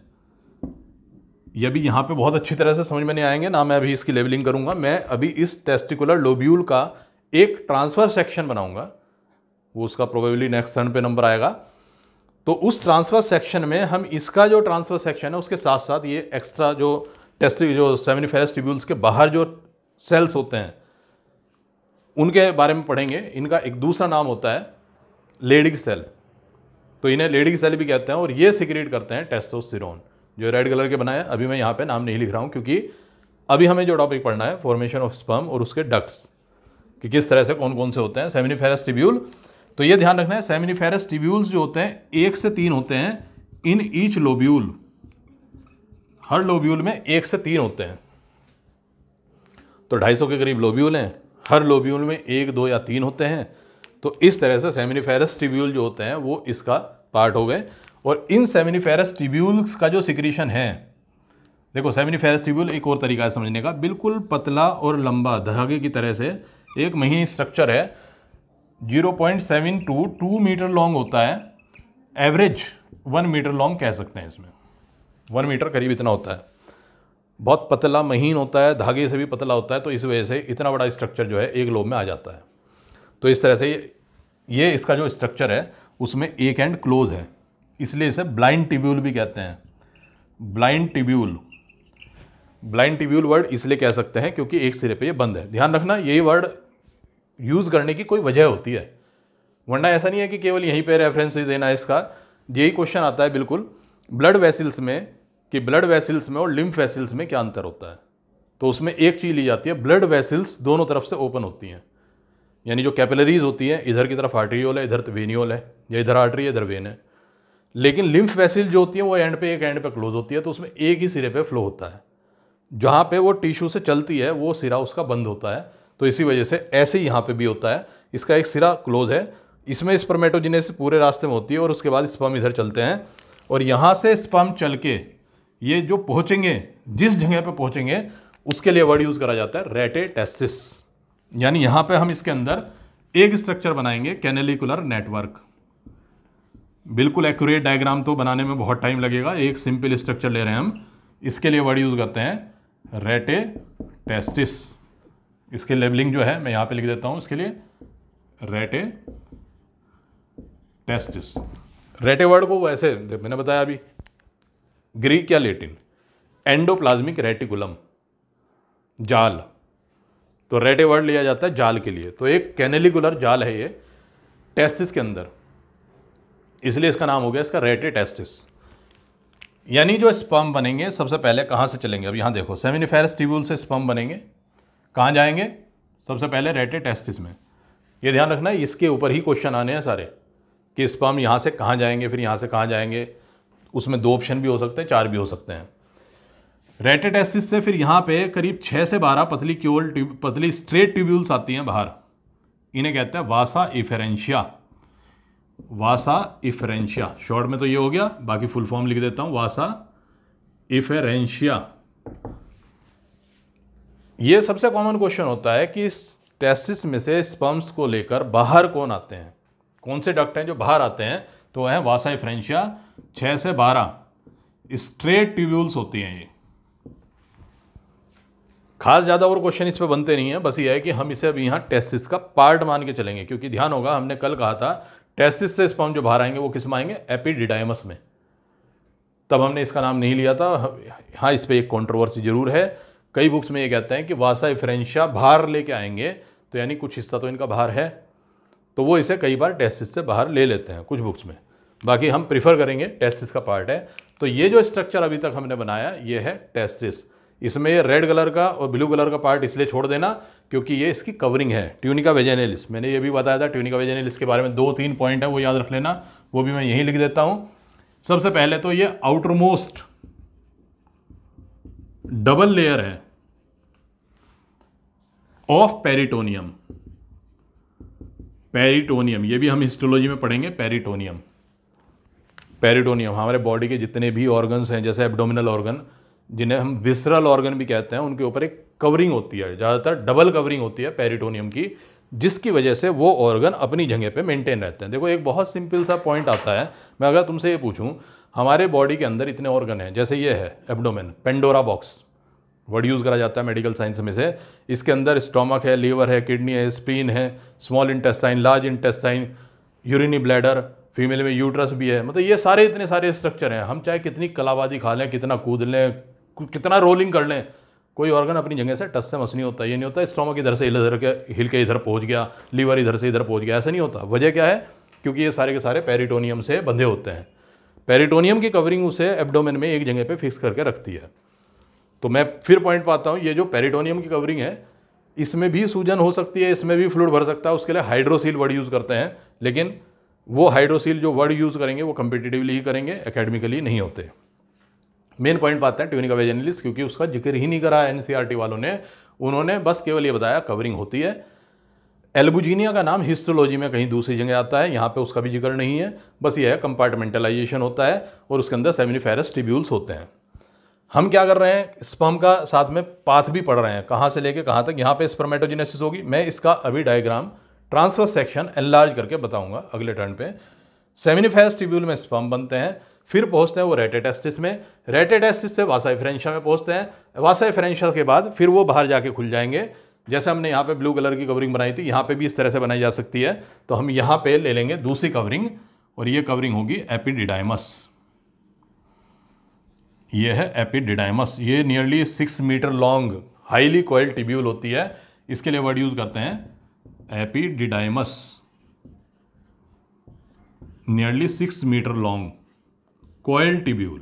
ये भी यहाँ पे बहुत अच्छी तरह से समझ में नहीं आएंगे ना मैं अभी इसकी लेबलिंग करूँगा मैं अभी इस टेस्टिकुलर लोब्यूल का एक ट्रांसफ़र सेक्शन बनाऊँगा वो उसका प्रोबेबली नेक्स्ट टर्न पे नंबर आएगा तो उस ट्रांसफ़र सेक्शन में हम इसका जो ट्रांसफ़र सेक्शन है उसके साथ साथ ये एक्स्ट्रा जो टेस्ट जो सेमिनिफेरस ट्यूब्यूल्स के बाहर जो सेल्स होते हैं उनके बारे में पढ़ेंगे इनका एक दूसरा नाम होता है लेडिग सेल तो इन्हें लेडिग सेल भी कहते हैं और ये सिक्रेट करते हैं टेस्टोस्टिरोन जो रेड कलर के बनाए अभी मैं यहाँ पे नाम नहीं लिख रहा हूँ क्योंकि अभी हमें जो टॉपिक पढ़ना है फॉर्मेशन ऑफ स्पर्म और उसके डक्ट्स कि किस तरह से कौन कौन से होते हैं सेमिनिफेरस टिब्यूल तो ये ध्यान रखना है सेमिनिफेरस टिब्यूल्स जो होते हैं एक से तीन होते हैं इन ईच लोब्यूल हर लोब्यूल में एक से तीन होते हैं तो ढाई के करीब लोब्यूल हैं हर लोब्यूल में एक दो या तीन होते हैं तो इस तरह से सेमिनिफेरस टिब्यूल जो होते हैं वो इसका पार्ट हो गए और इन सेमिनिफेरस ट्यूब्यूल्स का जो सिक्रीशन है देखो सेमिनिफेरस ट्यूब्यूल एक और तरीका है समझने का बिल्कुल पतला और लंबा धागे की तरह से एक महीन स्ट्रक्चर है seven to two metre long होता है एवरेज वन मीटर लॉन्ग कह सकते हैं इसमें वन मीटर करीब इतना होता है बहुत पतला महीन होता है धागे से भी पतला होता है तो इस वजह से इतना बड़ा स्ट्रक्चर जो है एक लोब में आ जाता है तो इस तरह से ये इसका जो स्ट्रक्चर है उसमें एक एंड क्लोज है इसलिए इसे ब्लाइंड टिब्यूल भी कहते हैं blind tubule blind tubule word इसलिए कह सकते हैं क्योंकि एक सिरे पे ये बंद है ध्यान रखना यही वर्ड यूज़ करने की कोई वजह होती है वरना ऐसा नहीं है कि केवल यहीं पे रेफरेंस देना है इसका यही क्वेश्चन आता है बिल्कुल ब्लड वेसिल्स में कि ब्लड वेसिल्स में और लिम्फ वेसिल्स में क्या अंतर होता है तो उसमें एक चीज़ ली जाती है ब्लड वेसिल्स दोनों तरफ से ओपन होती हैं यानी जो कैपिलरीज होती हैं इधर की तरफ आर्ट्रियोल है इधर वेनियोल है या इधर आर्टरी है इधर वेन है लेकिन लिम्फ वैसिल जो होती है वो एंड पे एक एंड पे क्लोज होती है तो उसमें एक ही सिरे पे फ्लो होता है जहाँ पे वो टिश्यू से चलती है वो सिरा उसका बंद होता है तो इसी वजह से ऐसे ही यहाँ पे भी होता है इसका एक सिरा क्लोज है इसमें स्पर्मेटोजिनेस पूरे रास्ते में होती है और उसके बाद स्पम इधर चलते हैं और यहाँ से स्पम चल के ये जो पहुँचेंगे जिस जगह पर पहुँचेंगे उसके लिए वर्ड यूज़ करा जाता है रेटे टेस्टिस यानी यहाँ पर हम इसके अंदर एक स्ट्रक्चर बनाएंगे कैनेलिकुलर नेटवर्क बिल्कुल एक्यूरेट डायग्राम तो बनाने में बहुत टाइम लगेगा एक सिंपल स्ट्रक्चर ले रहे हैं हम इसके लिए वर्ड यूज़ करते हैं रेटे टेस्टिस इसके लेबलिंग जो है मैं यहाँ पे लिख देता हूँ इसके लिए रेटे टेस्टिस रेटे वर्ड को वैसे मैंने बताया अभी ग्रीक या लेटिन एंडोप्लाज्मिक रेटिकुलम जाल तो रेटे वर्ड लिया जाता है जाल के लिए तो एक कैनेलिकुलर जाल है ये टेस्टिस के अंदर इसलिए इसका नाम हो गया इसका रेटे टेस्टिस यानी जो स्पम बनेंगे सबसे पहले कहाँ से चलेंगे अब यहाँ देखो सेमिनिफेरस ट्यूबुल से स्पम बनेंगे कहाँ जाएंगे सबसे पहले रेटे टेस्टिस में ये ध्यान रखना है इसके ऊपर ही क्वेश्चन आने हैं सारे कि स्पम यहाँ से कहाँ जाएंगे फिर यहाँ से कहाँ जाएंगे उसमें दो ऑप्शन भी हो सकते हैं चार भी हो सकते हैं रेटे टेस्टिस से फिर यहाँ पे करीब छः से बारह पतली क्योल पतली स्ट्रेट ट्यूब्यूल्स आती हैं बाहर इन्हें कहते हैं वासा इफेरेंशिया वासा इफरेंशिया शॉर्ट में तो ये हो गया बाकी फुल फॉर्म लिख देता हूं वासा इफेरेंशिया ये सबसे कॉमन क्वेश्चन होता है कि टेस्टिस में से स्पम्स को लेकर बाहर कौन आते हैं कौन से डक्ट हैं जो बाहर आते हैं तो है वासा इफरेंशिया छः से बारह स्ट्रेट ट्यूब्यूल्स होती हैं ये खास ज़्यादा और क्वेश्चन इस पर बनते नहीं है बस ये है कि हम इसे अभी यहाँ टेस्टिस का पार्ट मान के चलेंगे क्योंकि ध्यान होगा हमने कल कहा था टेस्टिस से स्पर्म जो बाहर आएंगे वो किस में आएंगे एपिडिडाइमस में तब हमने इसका नाम नहीं लिया था हाँ इस पर एक कॉन्ट्रोवर्सी जरूर है कई बुक्स में ये कहते हैं कि वासा फ्रेंशा बाहर लेके आएंगे तो यानी कुछ हिस्सा तो इनका बाहर है तो वो इसे कई बार टेस्टिस से बाहर ले लेते हैं कुछ बुक्स में बाकी हम प्रिफर करेंगे टेस्टिस का पार्ट है तो ये जो स्ट्रक्चर अभी तक हमने बनाया ये है टेस्टिस इसमें रेड कलर का और ब्लू कलर का पार्ट इसलिए छोड़ देना क्योंकि ये इसकी कवरिंग है ट्यूनिका वेजेनेलिस मैंने ये भी बताया था ट्यूनिका वेजेनेलिस के बारे में दो तीन पॉइंट है वो याद रख लेना वो भी मैं यहीं लिख देता हूँ सबसे पहले तो ये आउटर मोस्ट डबल लेयर है ऑफ पेरिटोनियम पेरिटोनियम ये भी हम हिस्टोलॉजी में पढ़ेंगे पेरिटोनियम पेरिटोनियम हमारे बॉडी के जितने भी ऑर्गन्स हैं जैसे एब्डोमिनल ऑर्गन जिन्हें हम विसरल ऑर्गन भी कहते हैं उनके ऊपर एक कवरिंग होती है ज़्यादातर डबल कवरिंग होती है पेरिटोनियम की जिसकी वजह से वो ऑर्गन अपनी जगह पे मेंटेन रहते हैं देखो एक बहुत सिंपल सा पॉइंट आता है मैं अगर तुमसे ये पूछूं हमारे बॉडी के अंदर इतने ऑर्गन हैं जैसे ये है abdomen Pandora box word use करा जाता है मेडिकल साइंस में से इसके अंदर स्टोमक है लीवर है किडनी है स्प्रीन है small intestine large intestine urinary bladder female में यूट्रस भी है मतलब ये सारे इतने सारे स्ट्रक्चर हैं हम चाहे कितनी कलाबाजी खा लें कितना कूद लें कितना रोलिंग कर लें कोई ऑर्गन अपनी जगह से टस से मस नहीं होता ये नहीं होता स्टोमक इधर से इधर के हिल के इधर पहुंच गया लीवर इधर से इधर पहुंच गया ऐसा नहीं होता वजह क्या है क्योंकि ये सारे के सारे पेरिटोनियम से बंधे होते हैं पेरिटोनियम की कवरिंग उसे एब्डोमेन में एक जगह पे फिक्स करके रखती है तो मैं फिर पॉइंट पाता हूँ ये जो पेरिटोनियम की कवरिंग है इसमें भी सूजन हो सकती है इसमें भी फ्लूड भर सकता है उसके लिए हाइड्रोसील वर्ड यूज़ करते हैं लेकिन वो हाइड्रोसील जो वर्ड यूज़ करेंगे वो कम्पिटिटिवली ही करेंगे एकेडमिकली नहीं होते मेन पॉइंट बात है ट्यूनिक अवे जर्नलिस्ट क्योंकि उसका जिक्र ही नहीं करा एनसीआरटी e वालों ने उन्होंने बस केवल ये बताया कवरिंग होती है एल्बुजीनिया का नाम हिस्टोलॉजी में कहीं दूसरी जगह आता है यहाँ पे उसका भी जिक्र नहीं है बस ये है कंपार्टमेंटलाइजेशन होता है और उसके अंदर सेमिनिफेरस टिब्यूल्स होते हैं हम क्या कर रहे हैं स्पर्म का साथ में पाथ भी पढ़ रहे हैं कहाँ से लेके कहाँ तक यहाँ पे स्पर्मेटोजेनेसिस होगी मैं इसका अभी डायग्राम ट्रांसफर सेक्शन एनलार्ज करके बताऊंगा अगले टर्न पे सेमिनिफेरस टिब्यूल में स्पर्म बनते हैं फिर पहुंचते हैं वो रेटेटेस्टिस में रेटेटेस्टिस से वासाई फ्रेंशा में पहुंचते हैं वासाई फ्रेंशा के बाद फिर वो बाहर जाके खुल जाएंगे जैसे हमने यहाँ पे ब्लू कलर की कवरिंग बनाई थी यहाँ पे भी इस तरह से बनाई जा सकती है तो हम यहाँ पे ले लेंगे दूसरी कवरिंग और ये कवरिंग होगी एपिडिडाइमस ये है एपिडिडाइमस ये nearly six metre long highly coiled tubule होती है इसके लिए वर्ड यूज़ करते हैं epididymis nearly six metre long coiled tubule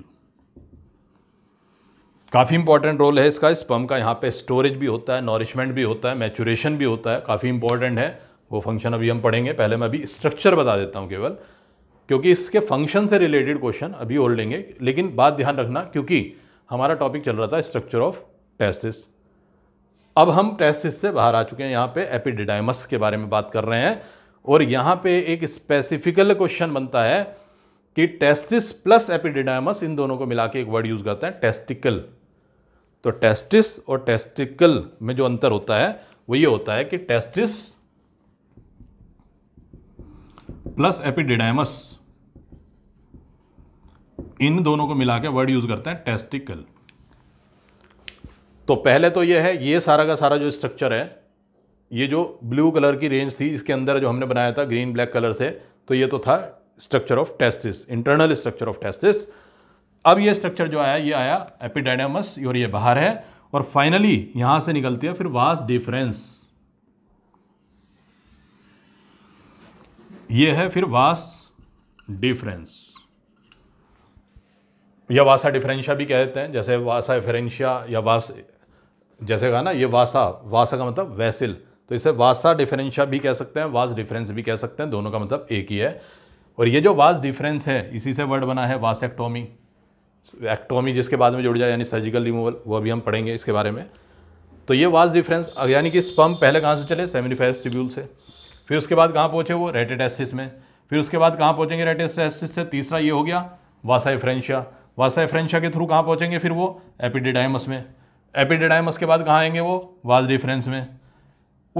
काफ़ी इंपॉर्टेंट रोल है इसका स्पम का यहाँ पे स्टोरेज भी होता है नॉरिशमेंट भी होता है मैचुरेशन भी होता है काफ़ी इंपॉर्टेंट है वो फंक्शन अभी हम पढ़ेंगे पहले मैं अभी स्ट्रक्चर बता देता हूँ केवल क्योंकि इसके फंक्शन से रिलेटेड क्वेश्चन अभी और लेंगे लेकिन बात ध्यान रखना क्योंकि हमारा टॉपिक चल रहा था स्ट्रक्चर ऑफ टेस्टिस अब हम टेस्टिस से बाहर आ चुके हैं यहाँ पे एपिडिडाइमस के बारे में बात कर रहे हैं और यहाँ पे एक स्पेसिफिकल क्वेश्चन बनता है कि टेस्टिस प्लस एपिडिडामस इन दोनों को मिला के एक वर्ड यूज करते हैं टेस्टिकल तो टेस्टिस और टेस्टिकल में जो अंतर होता है वो ये होता है कि टेस्टिस प्लस एपिडिडामस इन दोनों को मिला के वर्ड यूज करते हैं टेस्टिकल तो पहले तो ये है ये सारा का सारा जो स्ट्रक्चर है ये जो ब्लू कलर की रेंज थी इसके अंदर जो हमने बनाया था ग्रीन ब्लैक कलर से तो ये तो था structure of testis internal structure of testis अब ये स्ट्रक्चर जो आया ये आया एपिडाइडामस और ये बाहर है और फाइनली यहां से निकलती है फिर वास डिफरेंस ये है फिर वास डिफरेंस या वासा डिफरेंशिया भी कहते हैं जैसे वासा डिफरेंशिया या वास जैसे कहा ना ये वासा वासा का मतलब वैसिल तो इसे वासा डिफरेंशिया भी कह सकते हैं वास डिफरेंस भी कह सकते हैं दोनों का मतलब एक ही है और ये जो वास डिफरेंस है इसी से वर्ड बना है वासेक्टोमी एक्टोमी जिसके बाद में जुड़ जाए यानी सर्जिकल रिमूवल वो भी हम पढ़ेंगे इसके बारे में तो ये वास डिफरेंस यानी कि स्पम पहले कहाँ से चले सेमिनिफेस ट्रिब्यूल से फिर उसके बाद कहाँ पहुँचे वो रेटेटेसिस में फिर उसके बाद कहाँ पहुँचेंगे रेटेटेसिस से तीसरा ये हो गया वासाइफ्रेंशिया वासाइफ्रेंशिया के थ्रू कहाँ पहुँचेंगे फिर वो एपिडिडाइमस में एपिडिडाइमस के बाद कहाँ आएंगे वो वास डिफरेंस में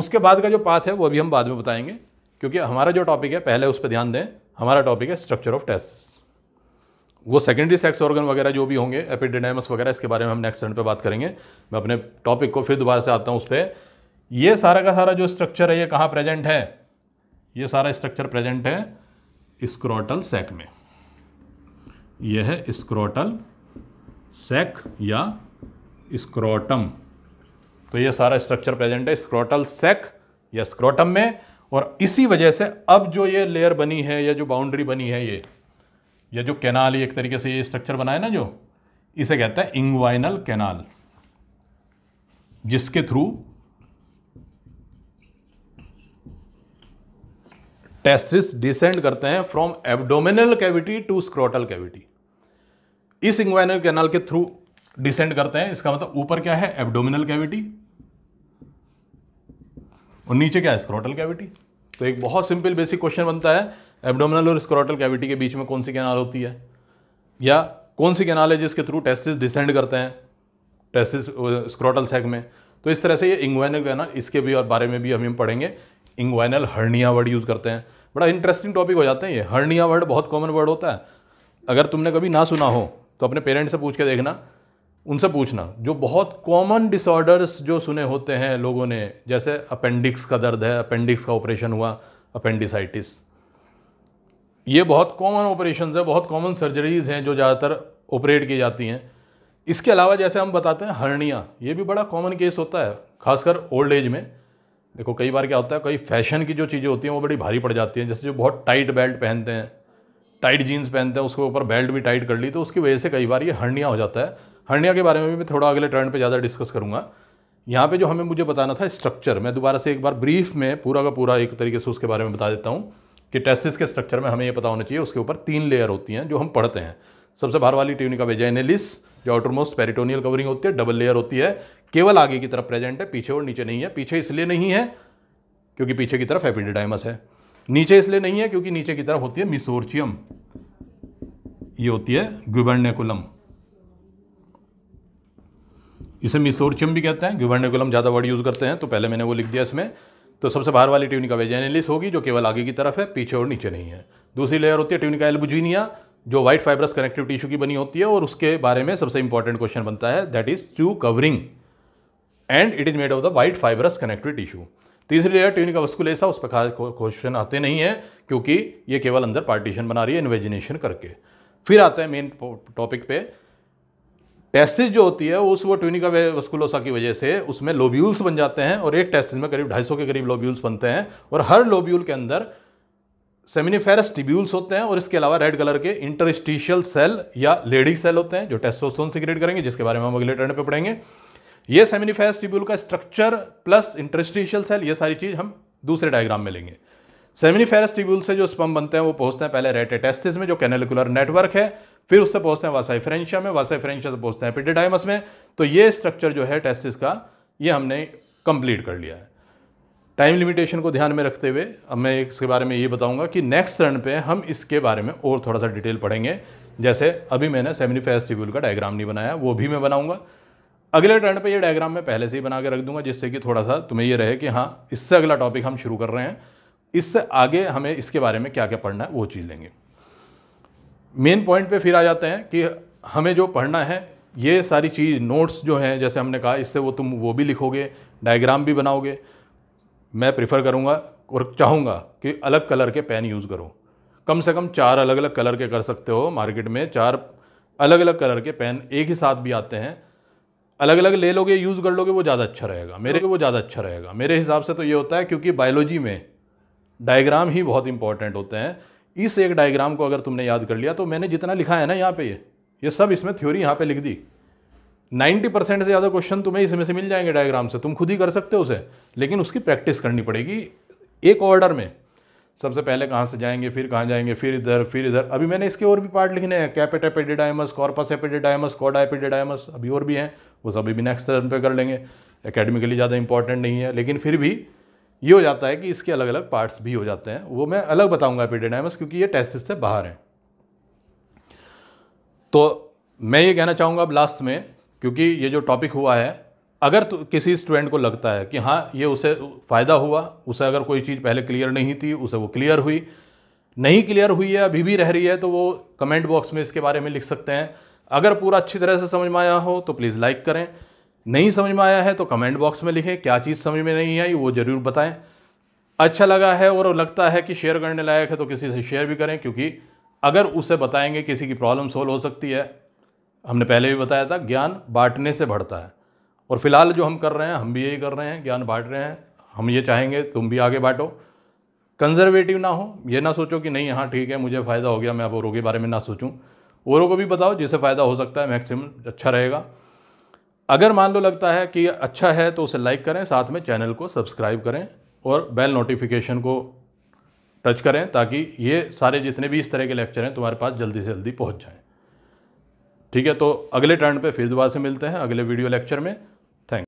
उसके बाद का जो पाथ है वो भी हम बाद में बताएंगे क्योंकि हमारा जो टॉपिक है पहले उस पर ध्यान दें हमारा टॉपिक है स्ट्रक्चर ऑफ टेस्ट वो सेकेंडरी सेक्स ऑर्गन वगैरह जो भी होंगे एपिडेडेमस वगैरह इसके बारे में हम नेक्स्ट टर्न पे बात करेंगे मैं अपने टॉपिक को फिर दोबारा से आता हूँ उस पर ये सारा का सारा जो स्ट्रक्चर है ये कहाँ प्रेजेंट है ये सारा स्ट्रक्चर प्रेजेंट है स्क्रोटल सेक में यह है स्क्रोटल सेक या स्क्रोटम तो ये सारा स्ट्रक्चर प्रेजेंट है स्क्रोटल सेक या स्क्रोटम में और इसी वजह से अब जो ये लेयर बनी है या जो बाउंड्री बनी है ये या जो कैनाल एक तरीके से ये स्ट्रक्चर बना है ना जो इसे कहता है इंग्वाइनल कैनाल जिसके थ्रू टेस्टिस डिसेंड करते हैं from abdominal cavity to scrotal cavity इस इंग्वाइनल कैनाल के थ्रू डिसेंड करते हैं इसका मतलब ऊपर क्या है एब्डोमिनल कैविटी और नीचे क्या है स्क्रोटल कैविटी तो एक बहुत सिंपल बेसिक क्वेश्चन बनता है एब्डोमिनल और स्क्रोटल कैविटी के बीच में कौन सी कैनाल होती है या कौन सी कैनाल है जिसके थ्रू टेस्टिस डिसेंड करते हैं टेस्टिस स्क्रोटल सेग में तो इस तरह से ये इंग्वाइनल कैनाल इसके भी और बारे में भी हम पढ़ेंगे इंग्वाइनल हर्निया वर्ड यूज़ करते हैं बड़ा इंटरेस्टिंग टॉपिक हो जाते हैं ये हर्निया वर्ड बहुत कॉमन वर्ड होता है अगर तुमने कभी ना सुना हो तो अपने पेरेंट्स से पूछ के देखना उनसे पूछना जो बहुत कॉमन डिसऑर्डर्स जो सुने होते हैं लोगों ने जैसे अपेंडिक्स का दर्द है अपेंडिक्स का ऑपरेशन हुआ अपेंडिसाइटिस ये बहुत कॉमन ऑपरेशन है बहुत कॉमन सर्जरीज हैं जो ज़्यादातर ऑपरेट की जाती हैं इसके अलावा जैसे हम बताते हैं हर्निया ये भी बड़ा कॉमन केस होता है खासकर ओल्ड एज में देखो कई बार क्या होता है कई फैशन की जो चीज़ें होती हैं वो बड़ी भारी पड़ जाती हैं जैसे जो बहुत टाइट बेल्ट पहनते हैं टाइट जीन्स पहनते हैं उसके ऊपर बेल्ट भी टाइट कर ली तो उसकी वजह से कई बार ये हर्निया हो जाता है हर्निया के बारे में भी मैं थोड़ा अगले टर्न पे ज़्यादा डिस्कस करूँगा यहाँ पे जो हमें मुझे बताना था स्ट्रक्चर मैं दोबारा से एक बार ब्रीफ में पूरा का पूरा एक तरीके से उसके बारे में बता देता हूँ कि टेस्टिस के स्ट्रक्चर में हमें ये पता होना चाहिए उसके ऊपर तीन लेयर होती हैं जो हम पढ़ते हैं सबसे बाहर वाली ट्यूनिका वेजाइनेलिस जो आउटरमोस्ट पेरिटोनियल कवरिंग होती है डबल लेयर होती है केवल आगे की तरफ प्रेजेंट है पीछे और नीचे नहीं है पीछे इसलिए नहीं है क्योंकि पीछे की तरफ एपिडिडाइमस है नीचे इसलिए नहीं है क्योंकि नीचे की तरफ होती है मिसोर्चियम ये होती है गुबर्नेकुलम इसे मिसोरचम भी कहते हैं ग्यूवर्निकुलम ज़्यादा वर्ड यूज़ करते हैं तो पहले मैंने वो लिख दिया इसमें तो सबसे बाहर वाली ट्यूनिका वेजेनलिस होगी जो केवल आगे की तरफ है पीछे और नीचे नहीं है दूसरी लेयर होती है ट्यूनिका एल्बुजीनिया जो व्हाइट फाइब्रस कनेक्टिव टिश्यू की बनी होती है और उसके बारे में सबसे इंपॉर्टेंट क्वेश्चन बनता है that is two covering and it is made of the white fibrous connective tissue तीसरी लेयर ट्यूनिका वस्कुलेसा उस पर खास क्वेश्चन आते नहीं है क्योंकि ये केवल अंदर पार्टीशन बना रही है इन्वेजिनेशन करके फिर आता है मेन टॉपिक पे टेस्टिस जो होती है उस वो ट्यूनिका वस्कुलोसा की वजह से उसमें लोब्यूल्स बन जाते हैं और एक टेस्टिस में करीब ढाई के करीब लोब्यूल्स बनते हैं और हर लोब्यूल के अंदर सेमिनिफेरस टिब्यूल्स होते हैं और इसके अलावा रेड कलर के इंटरस्टिशियल सेल या लेडी सेल होते हैं जो से सिक्रेट करेंगे जिसके बारे में हम अगले टर्न पे पढ़ेंगे ये सेमिनिफेरस टिब्यूल का स्ट्रक्चर प्लस इंटरस्टिशियल सेल ये सारी चीज़ हम दूसरे डायग्राम में लेंगे सेमिनिफेरस टिब्यूल से जो स्पम बनते हैं वो पहुंचते हैं पहले रेटेटेस्टिस में जो कैनेलिकुलर नेटवर्क है फिर उससे पहुंचते हैं वासाई फ्रेंशिया में वासाई फ्रेंशिया से पहुंचते हैं एपिडेडाइमस में तो ये स्ट्रक्चर जो है टेस्टिस का ये हमने कंप्लीट कर लिया है टाइम लिमिटेशन को ध्यान में रखते हुए अब मैं इसके बारे में ये बताऊंगा कि नेक्स्ट रन पे हम इसके बारे में और थोड़ा सा डिटेल पढ़ेंगे जैसे अभी मैंने सेमनी फेस्टिव्यूल का डायग्राम नहीं बनाया वो भी मैं बनाऊंगा अगले टर्न पे ये डायग्राम मैं पहले से ही बना के रख दूंगा जिससे कि थोड़ा सा तुम्हें ये रहे कि हाँ इससे अगला टॉपिक हम शुरू कर रहे हैं इससे आगे हमें इसके बारे में क्या क्या पढ़ना है वो चीज़ लेंगे मेन पॉइंट पे फिर आ जाते हैं कि हमें जो पढ़ना है ये सारी चीज़ नोट्स जो हैं जैसे हमने कहा इससे वो तुम वो भी लिखोगे डायग्राम भी बनाओगे मैं प्रिफ़र करूँगा और चाहूँगा कि अलग कलर के पेन यूज़ करो कम से कम चार अलग अलग कलर के कर सकते हो मार्केट में चार अलग अलग कलर के पेन एक ही साथ भी आते हैं अलग अलग ले लोगे यूज़ कर लोगे वो ज़्यादा अच्छा रहेगा मेरे को वो ज़्यादा अच्छा रहेगा मेरे हिसाब से तो ये होता है क्योंकि बायोलॉजी में डायग्राम ही बहुत इंपॉर्टेंट होते हैं इस एक डायग्राम को अगर तुमने याद कर लिया तो मैंने जितना लिखा है ना यहाँ पे ये ये सब इसमें थ्योरी यहाँ पे लिख दी 90 परसेंट से ज़्यादा क्वेश्चन तुम्हें इसमें से मिल जाएंगे डायग्राम से तुम खुद ही कर सकते हो उसे लेकिन उसकी प्रैक्टिस करनी पड़ेगी एक ऑर्डर में सबसे पहले कहाँ से जाएंगे फिर कहाँ जाएंगे फिर इधर फिर इधर अभी मैंने इसके और भी पार्ट लिखने हैं कैपेट एपिडेडाइमस कॉर्पस एपेडिडाइमस कोडा अभी और भी हैं वो सब अभी नेक्स्ट टर्म पे कर लेंगे एकेडमिकली ज़्यादा इंपॉर्टेंट नहीं है लेकिन फिर भी ये हो जाता है कि इसके अलग अलग पार्ट्स भी हो जाते हैं वो मैं अलग बताऊंगा एपिडेडाइमस क्योंकि ये टेस्टिस से बाहर हैं तो मैं ये कहना चाहूँगा अब लास्ट में क्योंकि ये जो टॉपिक हुआ है अगर तो किसी स्टूडेंट को लगता है कि हाँ ये उसे फ़ायदा हुआ उसे अगर कोई चीज़ पहले क्लियर नहीं थी उसे वो क्लियर हुई नहीं क्लियर हुई है अभी भी रह रही है तो वो कमेंट बॉक्स में इसके बारे में लिख सकते हैं अगर पूरा अच्छी तरह से समझ में आया हो तो प्लीज़ लाइक करें नहीं समझ में आया है तो कमेंट बॉक्स में लिखें क्या चीज़ समझ में नहीं आई वो ज़रूर बताएं अच्छा लगा है और लगता है कि शेयर करने लायक है तो किसी से शेयर भी करें क्योंकि अगर उसे बताएंगे किसी की प्रॉब्लम सोल्व हो सकती है हमने पहले भी बताया था ज्ञान बांटने से बढ़ता है और फिलहाल जो हम कर रहे हैं हम भी यही कर रहे हैं ज्ञान बांट रहे हैं हम ये चाहेंगे तुम भी आगे बांटो कंजर्वेटिव ना हो ये ना सोचो कि नहीं हाँ ठीक है मुझे फ़ायदा हो गया मैं अब औरों के बारे में ना सोचूं औरों को भी बताओ जिसे फ़ायदा हो सकता है मैक्सिमम अच्छा रहेगा अगर मान लो लगता है कि अच्छा है तो उसे लाइक करें साथ में चैनल को सब्सक्राइब करें और बेल नोटिफिकेशन को टच करें ताकि ये सारे जितने भी इस तरह के लेक्चर हैं तुम्हारे पास जल्दी से जल्दी पहुंच जाएं ठीक है तो अगले टर्न पे फिर दोबारा से मिलते हैं अगले वीडियो लेक्चर में